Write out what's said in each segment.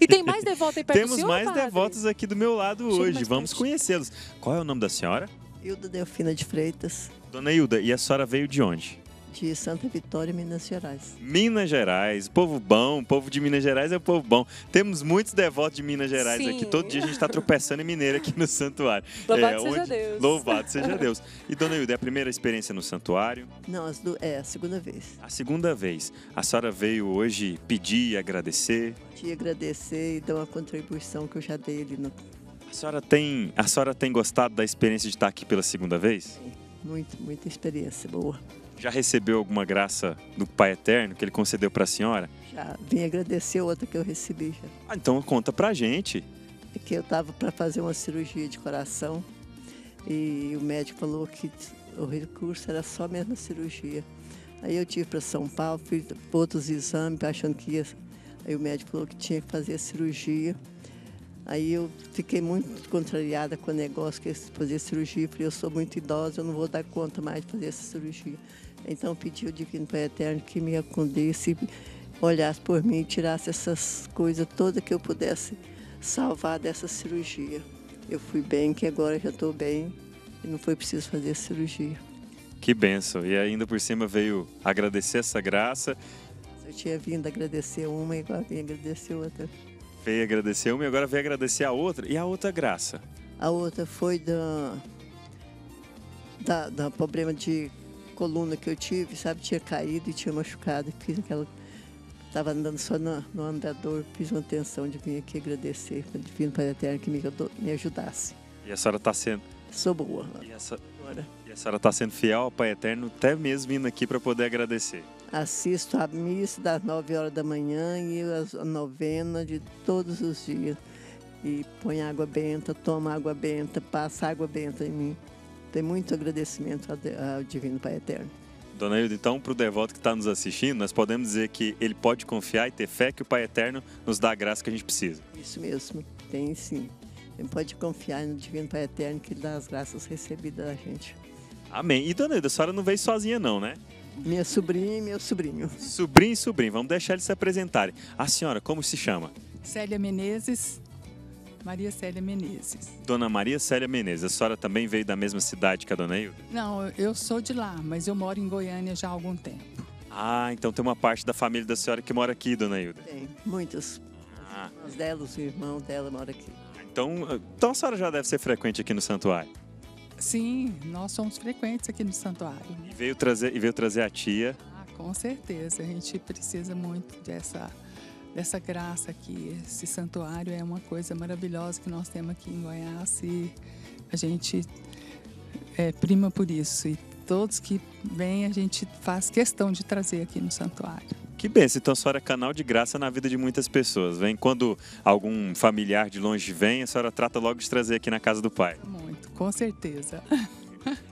E tem mais devotos aí perto Temos do senhor, mais padre? devotos aqui do meu lado Chega hoje. Vamos conhecê-los. Qual é o nome da senhora? Hilda Delfina de Freitas, Dona Hilda, e a senhora veio de onde? De Santa Vitória, Minas Gerais. Minas Gerais, povo bom, o povo de Minas Gerais é povo bom. Temos muitos devotos de Minas Gerais Sim. aqui. Todo dia a gente está tropeçando em mineiro aqui no santuário. Louvado seja Deus. Louvado seja Deus. E Dona Hilda, é a primeira experiência no santuário? Não, as du- é a segunda vez. A segunda vez. A senhora veio hoje pedir e agradecer. Te agradecer e dar uma contribuição que eu já dei ali. No... A senhora tem, a senhora tem gostado da experiência de estar aqui pela segunda vez? Muito, muita experiência boa. Já recebeu alguma graça do Pai Eterno que ele concedeu para a senhora? Já vim agradecer outra que eu recebi já. Ah, então conta pra gente. É que eu estava para fazer uma cirurgia de coração e o médico falou que o recurso era só mesmo a cirurgia. Aí eu tive para São Paulo, fiz outros exames, achando que ia. Aí o médico falou que tinha que fazer a cirurgia. Aí eu fiquei muito contrariada com o negócio que fazer cirurgia. Falei, eu sou muito idosa, eu não vou dar conta mais de fazer essa cirurgia. Então eu pedi ao Divino Pai Eterno que me acondesse, olhasse por mim e tirasse essas coisas todas que eu pudesse salvar dessa cirurgia. Eu fui bem, que agora já estou bem e não foi preciso fazer a cirurgia. Que benção. E ainda por cima veio agradecer essa graça, Eu tinha vindo agradecer uma e agora vim agradecer outra. Veio agradecer uma e agora veio agradecer a outra. E a outra graça? A outra foi da, da, da problema de coluna que eu tive, sabe? Tinha caído e tinha machucado. Fiz aquela. Estava andando só no, no andador, fiz uma atenção de vir aqui agradecer Divino Pai Eterno que me, me ajudasse. E a senhora está sendo, Sou boa e agora. e a senhora tá sendo fiel ao Pai Eterno, até mesmo vindo aqui para poder agradecer. Assisto a missa das 9 horas da manhã e a novena de todos os dias. E põe água benta, toma água benta, passa água benta em mim. Tem muito agradecimento ao, de- ao Divino Pai Eterno. Dona Hilda, então, para o devoto que está nos assistindo, nós podemos dizer que ele pode confiar e ter fé que o Pai Eterno nos dá a graça que a gente precisa. Isso mesmo, tem sim. Ele pode confiar no Divino Pai Eterno que ele dá as graças recebidas da gente. Amém. E Dona Hilda, a senhora não veio sozinha não, né? Minha sobrinha e meu sobrinho. Sobrinho e sobrinho, vamos deixar eles se apresentarem. A senhora, como se chama? Célia Menezes, Maria Célia Menezes. Dona Maria Célia Menezes. A senhora também veio da mesma cidade que a Dona Hilda? Não, eu sou de lá, mas eu moro em Goiânia já há algum tempo. Ah, então tem uma parte da família da senhora que mora aqui, Dona Hilda. Tem muitos. Ah, Os dela, os irmãos dela moram aqui. então, então a senhora já deve ser frequente aqui no santuário. Sim, nós somos frequentes aqui no santuário. E veio trazer, e veio trazer a tia. Ah, com certeza, a gente precisa muito dessa, dessa graça aqui. Esse santuário é uma coisa maravilhosa que nós temos aqui em Goiás e a gente é, prima por isso. E todos que vêm, a gente faz questão de trazer aqui no santuário. Que benção, então a senhora é canal de graça na vida de muitas pessoas. Vem quando algum familiar de longe vem, a senhora trata logo de trazer aqui na casa do pai. Muito, com certeza.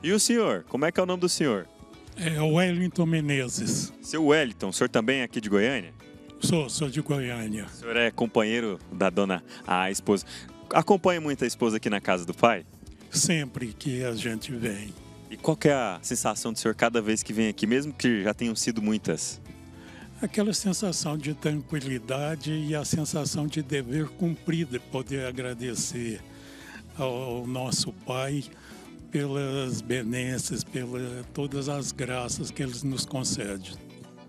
E o senhor? Como é que é o nome do senhor? É Wellington Menezes. Seu Wellington, o senhor também é aqui de Goiânia? Sou, sou de Goiânia. O senhor é companheiro da dona, a esposa. Acompanha muito a esposa aqui na casa do pai? Sempre que a gente vem. E qual que é a sensação do senhor cada vez que vem aqui, mesmo que já tenham sido muitas? Aquela sensação de tranquilidade e a sensação de dever cumprido, poder agradecer ao nosso Pai pelas benesses, pelas todas as graças que Ele nos concede.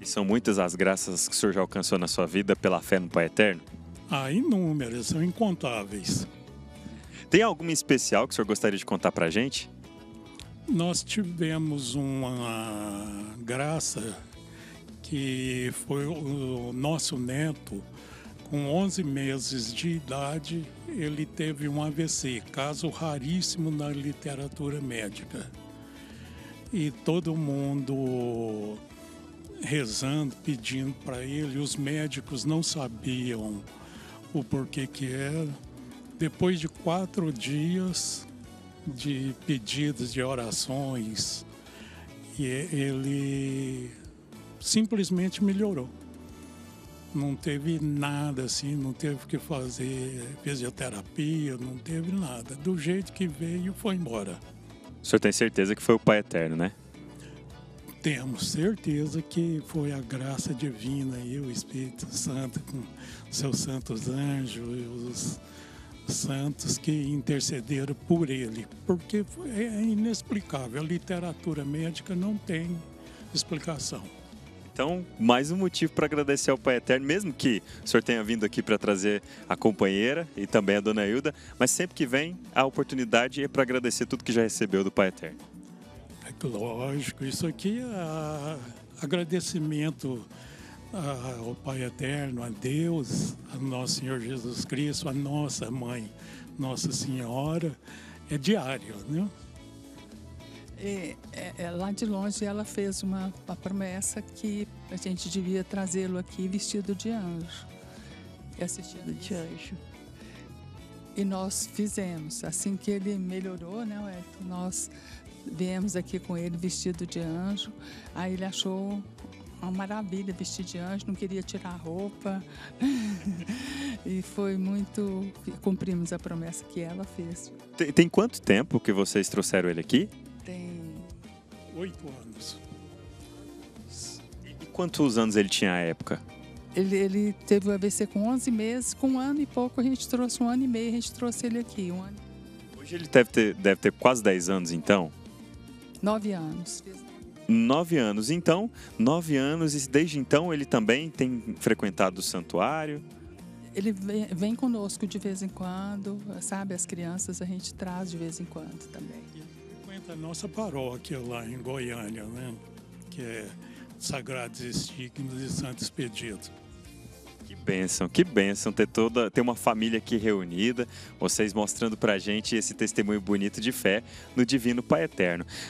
E são muitas as graças que o senhor já alcançou na sua vida pela fé no Pai Eterno? Há inúmeras, são incontáveis. Tem alguma especial que o senhor gostaria de contar pra gente? Nós tivemos uma graça que foi o nosso neto, com 11 meses de idade, ele teve um AVC, caso raríssimo na literatura médica. E todo mundo rezando, pedindo para ele, os médicos não sabiam o porquê que era. Depois de quatro dias de pedidos, de orações, ele simplesmente melhorou. Não teve nada assim, não teve que fazer fisioterapia, não teve nada. Do jeito que veio, foi embora. O senhor tem certeza que foi o Pai Eterno, né? temos certeza que foi a graça divina e o Espírito Santo com seus santos anjos e os santos que intercederam por ele, porque é inexplicável. A literatura médica não tem explicação. Então, mais um motivo para agradecer ao Pai Eterno, mesmo que o senhor tenha vindo aqui para trazer a companheira e também a dona Hilda, mas sempre que vem, a oportunidade é para agradecer tudo que já recebeu do Pai Eterno. Lógico, isso aqui é agradecimento ao Pai Eterno, a Deus, a nosso Senhor Jesus Cristo, a nossa mãe, Nossa Senhora, é diário, né? É, é, lá de longe ela fez uma, uma promessa que a gente devia trazê-lo aqui vestido de anjo. E assistindo de anjo. E nós fizemos. Assim que ele melhorou, né, Wellington? Nós Viemos aqui com ele vestido de anjo. Aí ele achou uma maravilha vestir de anjo, não queria tirar a roupa. e foi muito. Cumprimos a promessa que ela fez. Tem, tem, quanto tempo que vocês trouxeram ele aqui? Oito anos. E quantos anos ele tinha à época? Ele, ele teve o AVC com 11 meses, com um ano e pouco a gente trouxe, um ano e meio a gente trouxe ele aqui. Um ano. Hoje ele deve ter, deve ter quase 10 anos então? Nove anos. Nove anos. Então, nove anos e desde então ele também tem frequentado o santuário? Ele vem, vem conosco de vez em quando, sabe? As crianças a gente traz de vez em quando também. Ele frequenta a nossa paróquia lá em Goiânia, né? Que é Sagrados Estigmas e Santo Expedito. Que bênção, que bênção ter toda, ter uma família aqui reunida, vocês mostrando pra gente esse testemunho bonito de fé no Divino Pai Eterno.